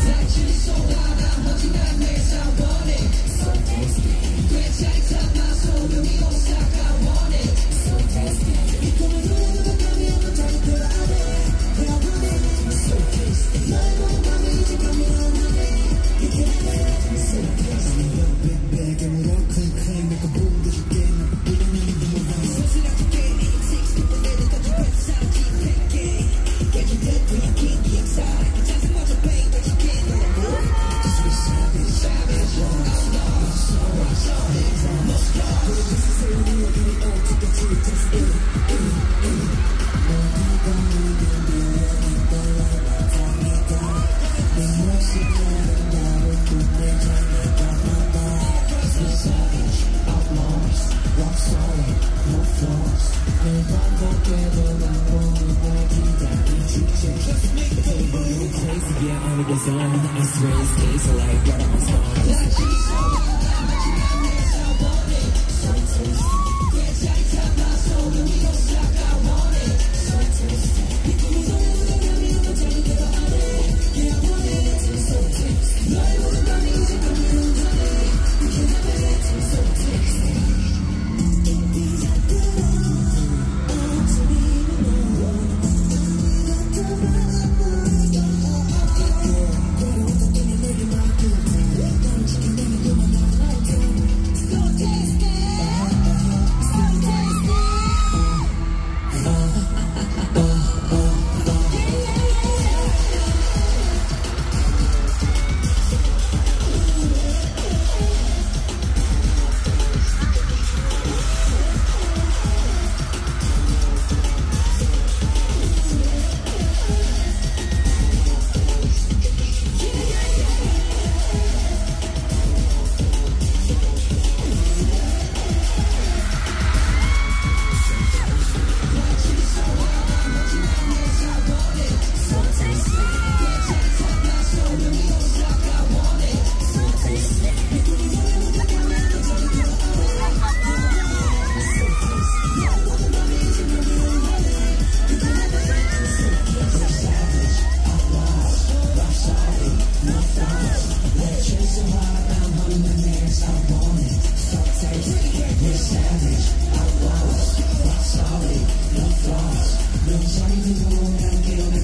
Sexy so loud, I'm watching that man. Yeah, I'm a designer, I swear it's tasty like butter on stars. savage, not sorry, no flaws, no signs of the world, I feel the